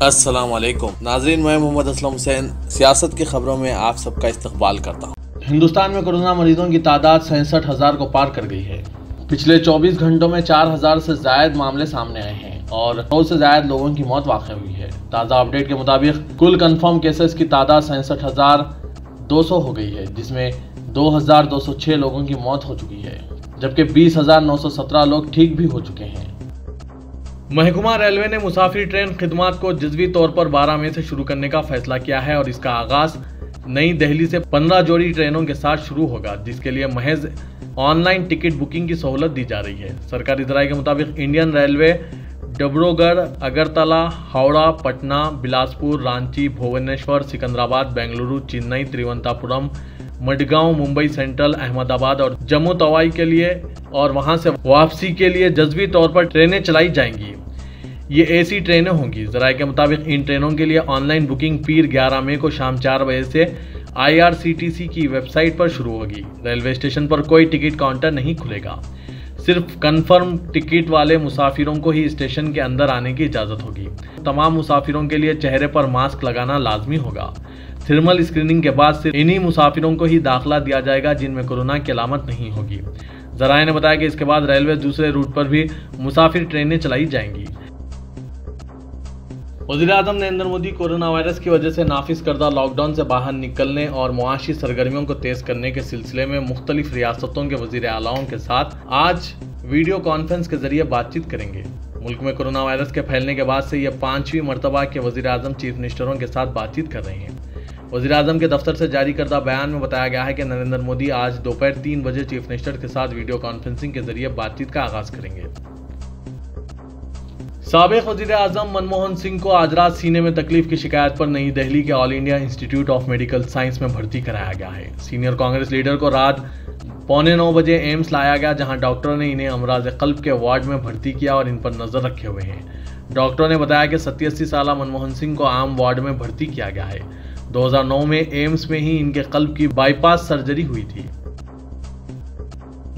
वालेकुम नाजरीन, मैं मोहम्मद असलम हुसैन। सियासत की खबरों में आप सबका इस्तकबाल करता हूँ। हिंदुस्तान में कोरोना मरीजों की तादाद सैंसठ हज़ार को पार कर गई है। पिछले 24 घंटों में 4000 से जायद मामले सामने आए हैं और सौ से जायद लोगों की मौत वाक़ हुई है। ताज़ा अपडेट के मुताबिक, कुल कंफर्म केसेस की तादाद सैंसठ हज़ार दो सौ हो गई है, जिसमें दो हज़ार दो सौ छह लोगों की मौत हो चुकी है, जबकि बीस हज़ार नौ सौ सत्रह लोग ठीक भी हो चुके हैं। महकुमा रेलवे ने मुसाफिर ट्रेन खिदमत को जजवी तौर पर 12 मई से शुरू करने का फैसला किया है और इसका आगाज़ नई दिल्ली से 15 जोड़ी ट्रेनों के साथ शुरू होगा, जिसके लिए महज ऑनलाइन टिकट बुकिंग की सहूलत दी जा रही है। सरकारी जराये के मुताबिक Indian railway Dibrugarh, Agartala, Howrah, Patna, Bilaspur, Ranchi, Bhubaneswar, Secunderabad, Bengaluru, Chennai Thiruvananthapuram Madgaon, Mumbai central, Ahmedabad और जम्मू तवाई के लिए और वहाँ से वापसी के लिए जज्वी तौर पर ट्रेनें चलाई जाएँगी। ये एसी ट्रेनें होंगी। जराये के मुताबिक इन ट्रेनों के लिए ऑनलाइन बुकिंग पीर 11 मई को शाम चार बजे से आईआरसीटीसी की वेबसाइट पर शुरू होगी। रेलवे स्टेशन पर कोई टिकट काउंटर नहीं खुलेगा। सिर्फ़ कंफर्म टिकट वाले मुसाफिरों को ही स्टेशन के अंदर आने की इजाज़त होगी। तमाम मुसाफिरों के लिए चेहरे पर मास्क लगाना लाजमी होगा। थर्मल स्क्रीनिंग के बाद सिर्फ़ इन्हीं मुसाफिरों को ही दाखिला दिया जाएगा जिनमें कोरोना की अलामत नहीं होगी। जराए ने बताया कि इसके बाद रेलवे दूसरे रूट पर भी मुसाफिर ट्रेनें चलाई जाएँगी। वज़ीर अजम नरेंद्र मोदी कोरोना वायरस की वजह से नाफिज करदा लॉकडाउन से बाहर निकलने और मुआशी सरगर्मियों को तेज करने के सिलसिले में मुख्तलिफ़ रियासतों के वज़ीर अलाओं के साथ आज वीडियो कॉन्फ्रेंस के ज़रिए बातचीत करेंगे। मुल्क में कोरोना वायरस के फैलने के बाद से यह पांचवी मरतबा के वज़ीर अजम चीफ मिनिस्टरों के साथ बातचीत कर रहे हैं। वजी अजम के दफ्तर से जारी करदा बयान में बताया गया है कि नरेंद्र मोदी आज दोपहर तीन बजे चीफ मिनिस्टर के साथ वीडियो कॉन्फ्रेंसिंग के ज़रिए बातचीत का आगाज़ करेंगे। सबक वज़ीर अजम मनमोहन सिंह को आज रात सीने में तकलीफ़ की शिकायत पर नई दिल्ली के all India institute of medical science में भर्ती कराया गया है। सीनियर कांग्रेस लीडर को रात पौने नौ बजे एम्स लाया गया, जहाँ डॉक्टरों ने इन्हें अमराज कल्ब के वार्ड में भर्ती किया और इन पर नज़र रखे हुए हैं। डॉक्टरों ने बताया कि सत्ती अस्सी साल मनमोहन सिंह को आम वार्ड में भर्ती किया गया है। 2009 में एम्स में ही इनके कल्ब की बाईपास सर्जरी हुई थी।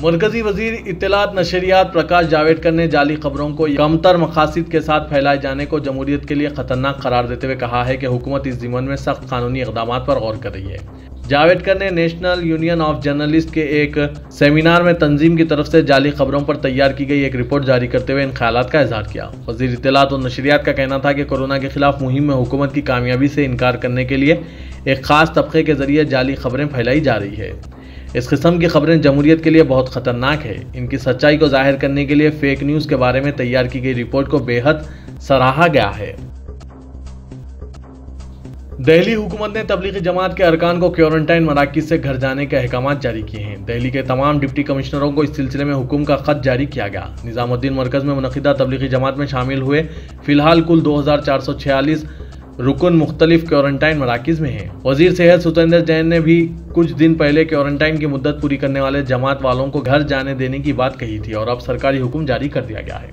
मरकजी वज़ीर इतलात नशरियात प्रकाश जावेडकर ने जाली खबरों को कमतर मकासद के साथ फैलाए जाने को जमहूरियत के लिए खतरनाक करार देते हुए कहा है कि हुकूमत इस जिमन में सख्त कानूनी इकदाम पर गौर कर रही है। जावेडकर ने नेशनल यूनियन ऑफ़ जर्नलिस्ट के एक सेमिनार में तंजीम की तरफ़ से जाली खबरों पर तैयार की गई एक रिपोर्ट जारी करते हुए इन ख्याल का इजहार किया। वज़ीर इतलात और नशरियात का कहना था कि कोरोना के खिलाफ मुहिम में हुकूमत की कामयाबी से इनकार करने के लिए एक खास तबके के ज़रिए जाली खबरें फैलाई जा रही है। इस किस्म की खबरें जमहूरियत के लिए बहुत ख़तरनाक है। इनकी सच्चाई को ज़ाहिर करने के लिए फेक न्यूज़ के बारे में तैयार की गई रिपोर्ट को बेहद सराहा गया है। दिल्ली हुकूमत ने तबलीगी जमात के अरकान को क्वारंटाइन मराकज से घर जाने के अहकाम जारी किए हैं। दिल्ली के तमाम डिप्टी कमिश्नरों को इस सिलसिले में हुक्म का खत जारी किया गया। निज़ामुद्दीन मरकज़ में मुनदा तबलीगी जमात में शामिल हुए। फ़िलहाल कुल दो हज़ार चार सौ छियालीस रुकन मुख्तलिफ़ क्वारंटाइन मराकज में हैं। वज़ीर सेहत सुतेंद्र जैन ने भी कुछ दिन पहले क्वारंटाइन की मुद्दत पूरी करने वाले जमात वालों को घर जाने देने की बात कही थी और अब सरकारी हुक्म जारी कर दिया गया है।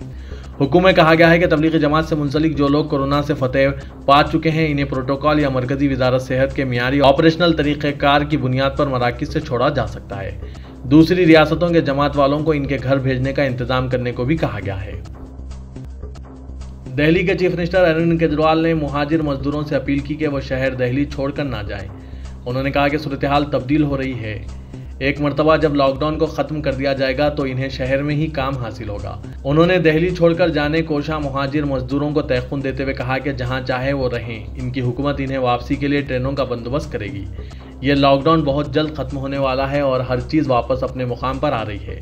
हुक्म में कहा गया है कि तबलीगी जमात से मुंसलिक जो लोग कोरोना से फतेह पा चुके हैं, इन्हें प्रोटोकॉल या मरकजी वजारत सेहत के मीरी ऑपरेशनल तरीक़ेकार की बुनियाद पर मराकज से छोड़ा जा सकता है। दूसरी रियासतों के जमात वालों को इनके घर भेजने का इंतज़ाम करने को भी कहा गया है। दिल्ली के चीफ मिनिस्टर अरविंद केजरीवाल ने मुहाजिर मजदूरों से अपील की कि वह शहर दिल्ली छोड़कर ना जाएँ। उन्होंने कहा कि सूरत हाल तब्दील हो रही है। एक मरतबा जब लॉकडाउन को ख़त्म कर दिया जाएगा तो इन्हें शहर में ही काम हासिल होगा। उन्होंने दिल्ली छोड़कर जाने कोशा मुहाजिर मजदूरों को तयखुन देते हुए कहा कि जहाँ चाहे वो रहें, इनकी हुकूमत इन्हें वापसी के लिए ट्रेनों का बंदोबस्त करेगी। ये लॉकडाउन बहुत जल्द ख़त्म होने वाला है और हर चीज़ वापस अपने मुकाम पर आ रही है।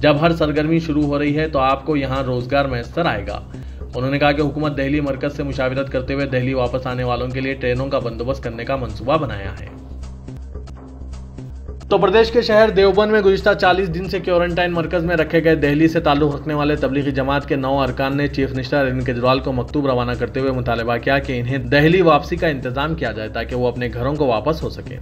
जब हर सरगर्मी शुरू हो रही है तो आपको यहाँ रोज़गार मैसर आएगा। उन्होंने कहा कि हुकूमत दहली मरकज से मुशावरत करते हुए दहली वापस आने वालों के लिए ट्रेनों का बंदोबस्त करने का मनसूबा बनाया है। तो प्रदेश के शहर देवबंद में गुजशत 40 दिन से क्वारंटाइन मरकज में रखे गए दिल्ली से ताल्लुक रखने वाले तबलीगी जमात के नौ अरकान ने चीफ मिनिस्टर अरविंद केजरीवाल को मकतूब रवाना करते हुए मुतालबा किया कि इन्हें दहली वापसी का इंतज़ाम किया जाए ताकि वो अपने घरों को वापस हो सके।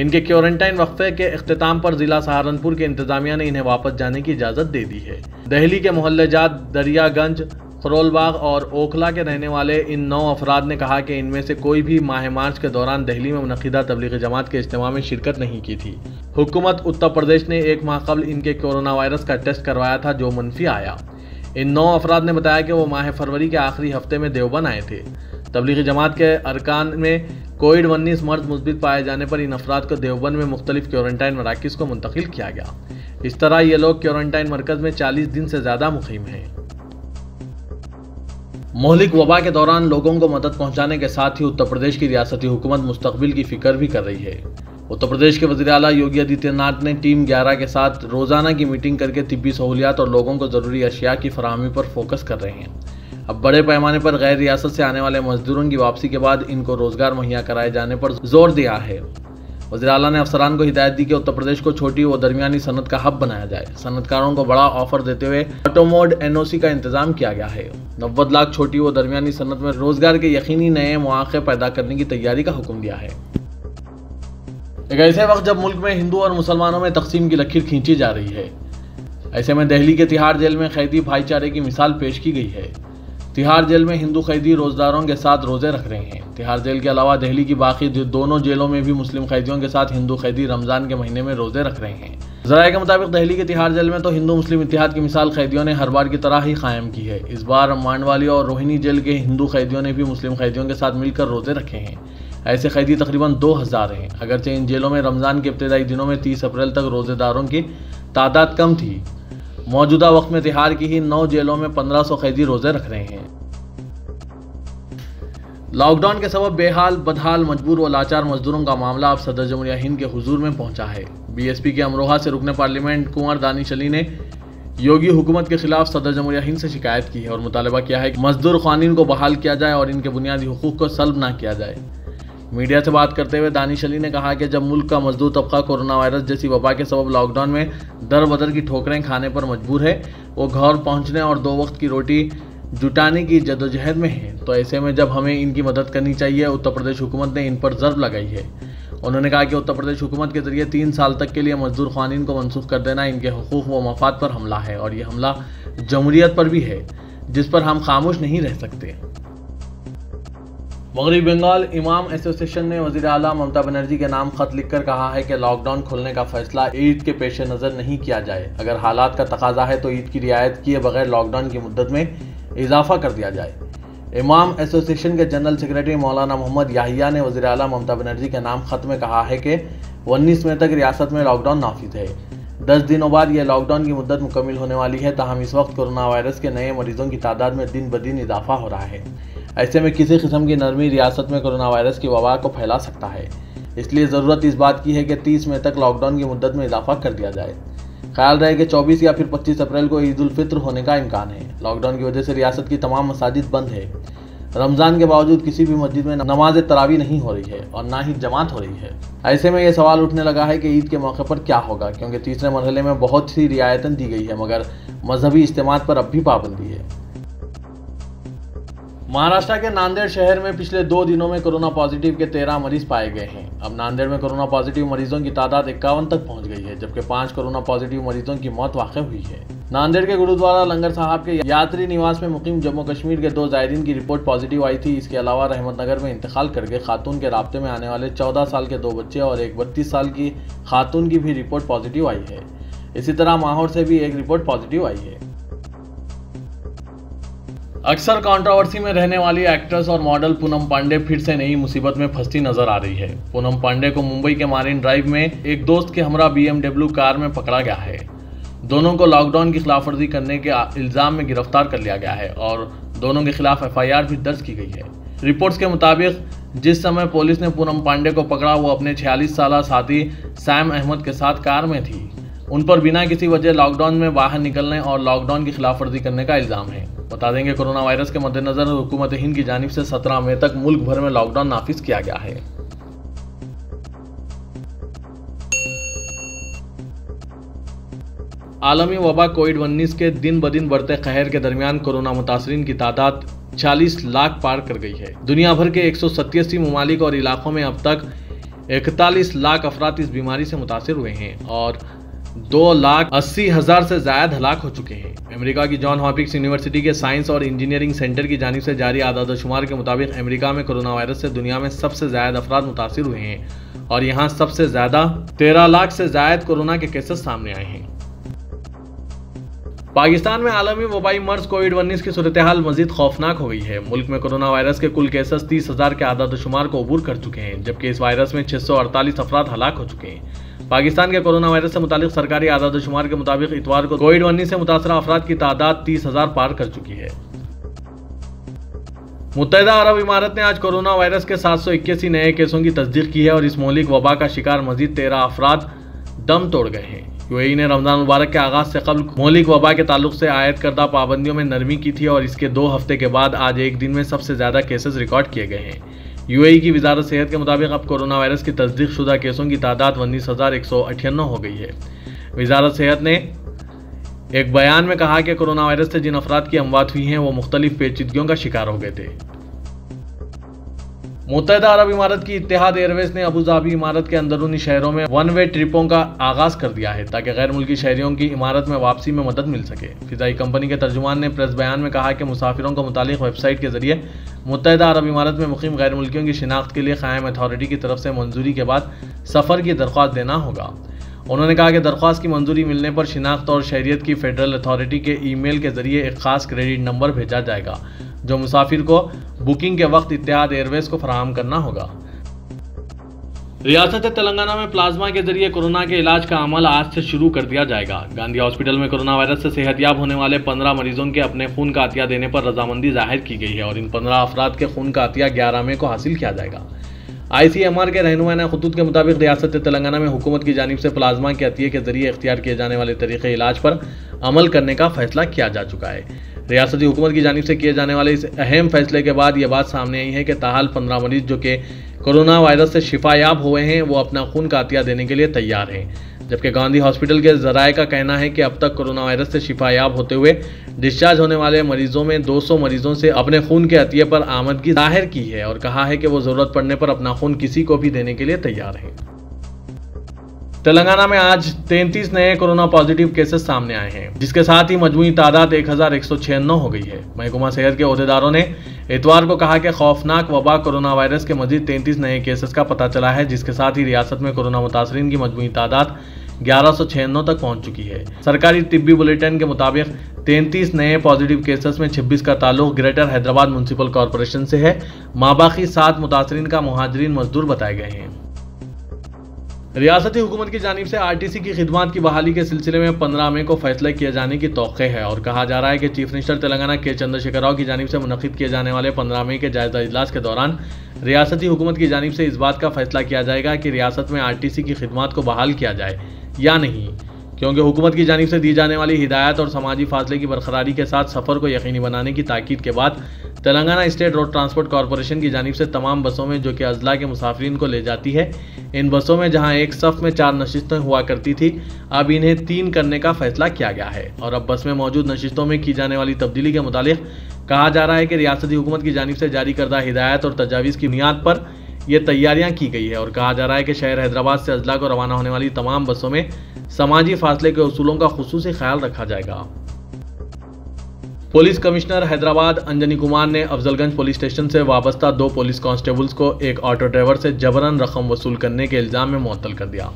इनके क्वारंटाइन वक्फे के अख्ताम पर जिला सहारनपुर के इंतजामिया ने इन्हें वापस जाने की इजाज़त दे दी है। दहली के मोहल्लेजात दरियागंज खरोलबाग और ओखला के रहने वाले इन नौ अफराद ने कहा कि इनमें से कोई भी माह मार्च के दौरान दिल्ली में मनदा तबलीगी जमात के इज्तम में शिरकत नहीं की थी। हुकूमत उत्तर प्रदेश ने एक माह कबल इनके कोरोना वायरस का टेस्ट करवाया था, जो मनफी आया। इन नौ अफराद ने बताया कि वो माह फरवरी के आखिरी हफ़्ते में देवबंद आए थे। तबलीगी जमात के अरकान में कोविड उन्नीस मर्ज मुस्बित पाए जाने पर इन अफराद को देवबंद में मुख्तलिफ़ क्वारंटाइन मराकज़ को मुंतकिल किया गया। इस तरह ये लोग क्वारंटाइन मरकज़ में 40 दिन से ज़्यादा मुखीम हैं। मोहलिक वबा के दौरान लोगों को मदद पहुँचाने के साथ ही उत्तर प्रदेश की रियासती हुकूमत मुस्तबिल की फ़िक्र भी कर रही है। उत्तर प्रदेश के वजी अला योगी आदित्यनाथ ने टीम ग्यारह के साथ रोज़ाना की मीटिंग करके तिब्बी सहूलियात और लोगों को ज़रूरी अशिया की फरहमी पर फोकस कर रहे हैं। अब बड़े पैमाने पर गैर रियासत से आने वाले मजदूरों की वापसी के बाद इनको रोज़गार मुहैया कराए जाने पर ज़ोर दिया है। वजी अला ने अफसरान को हिदायत दी कि उत्तर प्रदेश को छोटी व दरमियानी सनत का हब बनाया जाए। सनतकारों को बड़ा ऑफ़र देते हुए ऑटोमोड एनओसी का इंतज़ाम किया गया है। नब्बे लाख छोटी व दरमियानी सनत में रोज़गार के यकीनी नए मौाक़े पैदा करने की तैयारी का हुक्म दिया है। एक ऐसे वक्त जब मुल्क में हिंदू और मुसलमानों में तकसीम की लकीर खींची जा रही है। ऐसे में दिल्ली के तिहाड़ जेल में कैदी भाईचारे की मिसाल पेश की गई है। तिहाड़ जेल में हिंदू कैदी रोजदारों के साथ रोज़े रख रहे हैं। तिहाड़ जेल के अलावा दिल्ली की बाकी दोनों जेलों में भी मुस्लिम कैदियों के साथ हिंदू कैदी रमज़ान के महीने में रोज़े रख रहे हैं। जराये के मुताबिक दिल्ली के तिहाड़ जेल में तो हिंदू मुस्लिम इतिहाद की मिसाल कैदियों ने हर बार की तरह ही कायम की है। इस बार मांडवाली और रोहिणी जेल के हिंदू कैदियों ने भी मुस्लिम कैदियों के साथ मिलकर रोज़े रखे हैं। ऐसे कैदी तकरीबन दो हज़ार हैं। अगरचे इन जेलों में रमज़ान के इब्तदाई दिनों में तीस अप्रैल तक रोज़ेदारों की तादाद कम थी। मौजूदा वक्त में तिहाड़ की ही नौ जेलों में पंद्रह सौ कैदी रोज़े रख रहे हैं। लॉकडाउन के सबब बेहाल, बदहाल, मजबूर व लाचार मजदूरों का मामला अब सदर जमहूरिया हिंद के हुजूर में पहुँचा है। बीएसपी के अमरोहा से रुकने पार्लियामेंट कुंवर दानिश अली ने योगी हुकूमत के खिलाफ सदर जमहूरिया हिंद से शिकायत की है और मुतालबा किया है कि मजदूर खानीन को बहाल किया जाए और इनके बुनियादी हकूक को सल्ब ना किया जाए। मीडिया से बात करते हुए दानिश अली ने कहा कि जब मुल्क का मजदूर तबका कोरोना वायरस जैसी वबा के सबब लॉकडाउन में दर बदर की ठोकरें खाने पर मजबूर है, वो घर पहुँचने और दो वक्त की रोटी जुटाने की जदोजहद में है। तो ऐसे में जब हमें इनकी मदद करनी चाहिए, उत्तर प्रदेश हुकूमत ने इन पर जर्ब लगाई है। उन्होंने कहा कि उत्तर प्रदेश हुकूमत के ज़रिए तीन साल तक के लिए मजदूर खानीन को मनसूख कर देना इनके हकूक़ व मफाद पर हमला है और ये हमला जमहूरियत पर भी है, जिस पर हम खामोश नहीं रह सकते। मगरबी बंगाल इमाम एसोसिएशन ने वजी अला ममता बनर्जी के नाम खत लिखकर कहा है कि लॉकडाउन खोलने का फैसला ईद के पेश नज़र नहीं किया जाए। अगर हालात का तकाजा है तो ईद की रियायत किए बगैर लॉकडाउन की मुद्दत में इजाफा कर दिया जाए। इमाम एसोसिएशन के जनरल सेक्रेटरी मौलाना मोहम्मद याहिया ने वजी अला ममता बनर्जी के नाम खत में कहा है कि उन्नीस मई तक रियासत में लॉकडाउन नाफिज है। दस दिनों बाद यह लॉकडाउन की मुद्दत मुकम्मल होने वाली है, तहम इस वक्त कोरोना वायरस के नए मरीजों की तादाद में दिन ब दिन इजाफा हो रहा है। ऐसे में किसी किस्म की नरमी रियासत में कोरोना वायरस की वबा को फैला सकता है। इसलिए ज़रूरत इस बात की है कि 30 मई तक लॉकडाउन की मुद्दत में इजाफा कर दिया जाए। ख्याल रहे कि 24 या फिर 25 अप्रैल को ईद फित्र होने का इम्कान है। लॉकडाउन की वजह से रियासत की तमाम मसाजिद बंद है। रमज़ान के बावजूद किसी भी मस्जिद में नमाज़ तरावी नहीं हो रही है और ना ही जमात हो रही है। ऐसे में यह सवाल उठने लगा है कि ईद के मौके पर क्या होगा, क्योंकि तीसरे मरहले में बहुत सी रियायतें दी गई है, मगर मजहबी इस्तेमाल पर अब भी पाबंदी है। महाराष्ट्र के नांदेड़ शहर में पिछले दो दिनों में कोरोना पॉजिटिव के तेरह मरीज़ पाए गए हैं। अब नांदेड़ में कोरोना पॉजिटिव मरीजों की तादाद इक्यावन तक पहुँच गई है, जबकि पाँच कोरोना पॉजिटिव मरीजों की मौत वाक़ हुई है। नांदेड़ के गुरुद्वारा लंगर साहब के यात्री निवास में मुकीम जम्मू कश्मीर के दो जायरीन की रिपोर्ट पॉजिटिव आई थी। इसके अलावा रहमतनगर में इंतकाल करके खातून के रबते में आने वाले चौदह साल के दो बच्चे और एक बत्तीस साल की खातून की भी रिपोर्ट पॉजिटिव आई है। इसी तरह माहौर से भी एक रिपोर्ट पॉजिटिव आई है। अक्सर कंट्रोवर्सी में रहने वाली एक्ट्रेस और मॉडल पूनम पांडे फिर से नई मुसीबत में फंसती नज़र आ रही है। पूनम पांडे को मुंबई के मारिन ड्राइव में एक दोस्त के हमरा बीएमडब्ल्यू कार में पकड़ा गया है। दोनों को लॉकडाउन की खिलाफवर्जी करने के इल्ज़ाम में गिरफ़्तार कर लिया गया है और दोनों के खिलाफ एफआईआर भी दर्ज की गई है। रिपोर्ट्स के मुताबिक, जिस समय पुलिस ने पूनम पांडे को पकड़ा, वो अपने छियालीस साल साथी सैम अहमद के साथ कार में थी। उन पर बिना किसी वजह लॉकडाउन में बाहर निकलने और लॉकडाउन की खिलाफवर्जी करने का इल्ज़ाम है। बता देंगे कोरोना वायरस के मद्देनजर हुकूमत हिंद की जानब से 17 मई तक मुल्क भर में लॉकडाउन नाफिज किया गया है। आलमी वबा कोविड उन्नीस के दिन ब दिन बढ़ते कहर के दरमियान कोरोना मुतासरीन की तादाद 40 लाख पार कर गई है। दुनिया भर के एक सौ ममालिक और इलाकों में अब तक इकतालीस लाख अफराद इस बीमारी से मुतासर हुए हैं और दो लाख अस्सी हज़ार से ज़्यादा हलाक हो चुके हैं। अमेरिका की जॉन हॉपिक्स यूनिवर्सिटी के साइंस और इंजीनियरिंग सेंटर की जानब से जारी आदाद शुमार के मुताबिक अमेरिका में कोरोना वायरस से दुनिया में सबसे ज़्यादा अफराद मुतासर हुए हैं और यहाँ सबसे ज़्यादा तेरह लाख से ज़्यादा कोरोना के केसेस सामने आए हैं। पाकिस्तान में आलमी वबाई मर्ज कोविड उन्नीस की सूरत हाल मजीद खौफनाक हो गई है। मुल्क में कोरोना वायरस के कुल केसेस तीस हज़ार के आदाद शुमार को अबूर कर चुके हैं, जबकि इस वायरस में छह सौ अड़तालीस अफराद हलाक हो चुके हैं। पाकिस्तान के कोरोना वायरस से मुतालिक सरकारी आदाद शुमार के मुताबिक इतवार को कोविड उन्नीस से मुतासर अफराद की तादाद तीस हज़ार पार कर चुकी है। मुतहदा अरब इमारत ने आज कोरोना वायरस के सात सौ इक्यासी नए केसों की तस्दीक की है और इस मौलिक वबा का शिकार मजीद तेरह अफराद दम तोड़ गए हैं। यूएई ने रमज़ान मुबारक के आगाज़ से कबल मौलिक वबा के ताल्लुक से आयद करदा पाबंदियों में नरमी की थी और इसके दो हफ़्ते के बाद आज एक दिन में सबसे ज़्यादा केसेस रिकॉर्ड किए गए हैं। यूएई की वजारत सेहत के मुताबिक अब कोरोना वायरस की तस्दीक शुदा केसों की तादाद उन्नीस हज़ार एक सौ अठानवे हो गई है। वजारत सेहत ने एक बयान में कहा कि कोरोना वायरस से जिन अफराद की अमवात हुई हैं, वो मुख्तलिफ़ पेचीदगियों का शिकार हो गए थे। मुतहदा अरब इमारत की इतिहाद एयरवेज ने अबूधाबी इमारत के अंदरूनी शहरों में वन वे ट्रिपों का आगाज़ कर दिया है ताकि गैर मुल्की शहरियों की इमारत में वापसी में मदद मिल सके। फिजाई कंपनी के तर्जुमान ने प्रेस बयान में कहा कि मुसाफिरों को मुतालिक वेबसाइट के ज़रिए मुतहदा अरब इमारत में मुकीम गैर मुल्कियों की शिनाख्त के लिए कायम अथॉरिटी की तरफ़ से मंजूरी के बाद सफ़र की दरख्वास्त देना होगा। उन्होंने कहा कि दरख्वास्त की मंजूरी मिलने पर शिनाख्त और शहरीत की फेडरल अथॉरिटी के ईमेल के ज़रिए एक खास क्रेडिट नंबर भेजा जाएगा। जो मुसाफिर को बुकिंग के वक्त इतिहाद एयरवेज को फराहम करना होगा। रियासत तेलंगाना में प्लाज्मा के ज़रिए कोरोना के इलाज का अमल आज से शुरू कर दिया जाएगा। गांधी हॉस्पिटल में कोरोना वायरस से सेहतियाब होने वाले पंद्रह मरीजों के अपने खून का अतिया देने पर रजामंदी ज़ाहिर की गई है और इन पंद्रह अफराद के खून का अतिया ग्यारह मई को हासिल किया जाएगा। आईसीएमआर के रहनुमा ने खतूत के मुताबिक रियासत तेलंगाना में हुकूमत की जानब से प्लाज्मा के अतिये के ज़रिए इख्तियार किए जाने वाले तरीके इलाज पर अमल करने का फैसला किया जा चुका है। रियासती हुकूमत की जानब से किए जाने वाले इस अहम फैसले के बाद यह बात सामने आई है कि ताहाल पंद्रह मरीज़ जो कि कोरोना वायरस से शिफायाब हुए हैं, वो अपना खून का अतिया देने के लिए तैयार हैं। जबकि गांधी हॉस्पिटल के जराए का कहना है कि अब तक कोरोना वायरस से शिफायाब होते हुए डिस्चार्ज होने वाले मरीजों में 200 मरीजों से अपने खून के अतिये पर आमदगी ज़ाहिर की है और कहा है कि वो ज़रूरत पड़ने पर अपना खून किसी को भी देने के लिए तैयार है। तेलंगाना में आज 33 नए कोरोना पॉजिटिव केसेस सामने आए हैं, जिसके साथ ही मजमू तादाद एक हज़ार एक सौ छियानवे हो गई है। महकुमा सेहत के अहदेदारों ने इतवार को कहा कि खौफनाक वबा कोरोना वायरस के मजीद तैंतीस नए केसेस का पता चला है, जिसके साथ ही रियासत में कोरोना मुतासरीन की मजमू तादाद ग्यारह तक पहुँच चुकी है। सरकारी तिब्बी बुलेटिन के मुताबिक तैंतीस नए पॉजिटिव केसेस में छब्बीस का ताल्लुक ग्रेटर हैदराबाद म्यूनसिपल कॉरपोरेशन से है। माबाकी सात मुतासरीन का मुहाजरीन मजदूर बताए गए हैं। रियासती हुकूमत की जानब से आरटीसी की खिदमत की बहाली के सिलसिले में पंद्रह मई को फैसला किए जाने की तो है और कहा जा रहा है कि चीफ मिनिस्टर तेलंगाना के चंद्रशेखर राव की जानब से मुनद किए जाने वाले पंद्रह मई के जायजा इजलास के दौरान रियासती हुकूमत की जानब से इस बात का फैसला किया जाएगा कि रियासत में आर टी सी की खिदमत को बहाल किया जाए या नहीं। क्योंकि हुकूमत की जानब से दी जाने वाली हिदायत और समाजी फासले की बरकरारी के साथ सफ़र को यकीनी बनाने की ताकीद के बाद Telangana state road transport corporation की जानब से तमाम बसों में, जो कि अजला के मुसाफिर को ले जाती है, इन बसों में जहाँ एक सफ़ में चार नशिस्तें हुआ करती थी, अब इन्हें तीन करने का फैसला किया गया है। और अब बस में मौजूद नशिस्तों में की जाने वाली तब्दीली के मुतालिक कहा जा रहा है कि रियासती हुकूमत की जानब से जारी करदा हिदायत और तजावीज़ की बुनियाद पर यह तैयारियाँ की गई है और कहा जा रहा है कि शहर हैदराबाद से अजला को रवाना होने वाली तमाम बसों में समाजी फासले के असूलों का खसूस ख्याल रखा जाएगा। पुलिस कमिश्नर हैदराबाद अंजनी कुमार ने अफजलगंज पुलिस स्टेशन से वाबस्ता दो पुलिस कांस्टेबल्स को एक ऑटो ड्राइवर से जबरन रकम वसूल करने के इल्ज़ाम में मुअत्तल कर दिया।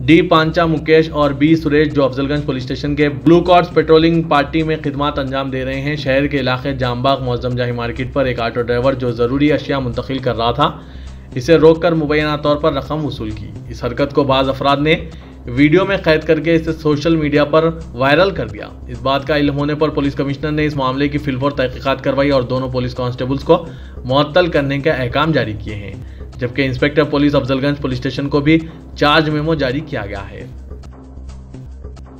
डी पांचा मुकेश और बी सुरेश जो अफजलगंज पुलिस स्टेशन के ब्लू कॉर्ड्स पेट्रोलिंग पार्टी में खिदमत अंजाम दे रहे हैं, शहर के इलाके जामबाग मौजम जाही मार्केट पर एक ऑटो ड्राइवर जो ज़रूरी अशिया मुंतकिल कर रहा था इसे रोककर मुबैना तौर पर रकम वसूल की। इस हरकत को बाज़ अफराद ने वीडियो में कैद करके इसे सोशल मीडिया पर वायरल कर दिया। इस बात का इल्म होने पर पुलिस कमिश्नर ने इस मामले की फिलफोर तहकीकत करवाई और दोनों पुलिस कांस्टेबल्स को मअतल करने के अहकाम जारी किए हैं, जबकि inspector police Afzalgunj police station को भी चार्ज मेमो जारी किया गया है।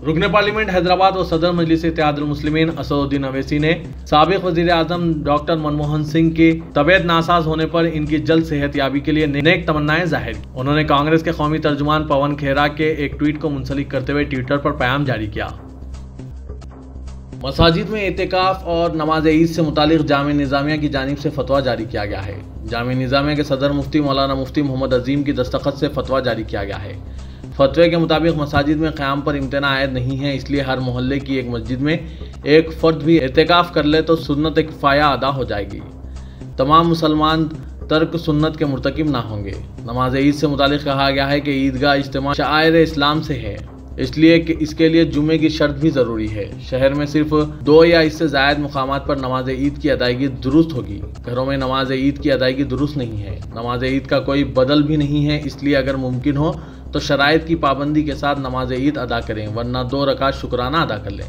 रुकन पार्लियामेंट हैदराबाद और सदर मजलिस मुस्लिमीन असदुद्दीन अवैसी ने सबक वज़ीर आज़म डॉक्टर मनमोहन सिंह की तबियत नासाज होने पर इनकी जल्द सेहत याबी के लिए नेक तमन्नाएँ ज़ाहिर उन्होंने कांग्रेस के कौमी तर्जुमान पवन खेरा के एक ट्वीट को मुंसलिक करते हुए ट्विटर पर प्याम जारी किया। मसाजिद में एहतिकाफ और नमाज़ ईद से मुतालिक जाम निज़ामिया की जानब से फतवा जारी किया गया है। जाम निज़ामिया के सदर मुफ्ती मौलाना मुफ्ती मोहम्मद अजीम की दस्तखत से फतवा जारी किया गया है। फतवे के मुताबिक मसाजिद में क़्याम पर इम्तना आयद नहीं है, इसलिए हर मोहल्ले की एक मस्जिद में एक फ़र्द भी एहतिकाफ़ कर ले तो सुन्नत फ़ाया अदा हो जाएगी। तमाम मुसलमान तर्क सुन्नत के मरतकब ना होंगे। नमाज़ ईद से मुतल कहा गया है कि ईदगाह इज्तम शायर इस्लाम से है। इसलिए कि इसके लिए जुमे की शर्त भी ज़रूरी है। शहर में सिर्फ़ दो या इससे जायद मकाम पर नमाज़ ईद की अदायगी दुरुस्त होगी। घरों में नमाज़ ईद की अदायगी दुरुस्त नहीं है। नमाज़ ईद का कोई बदल भी नहीं है, इसलिए अगर मुमकिन हो तो शराइ की पाबंदी के साथ नमाज़ ईद अदा करें, वरना दो रकात शुक्राना अदा कर लें।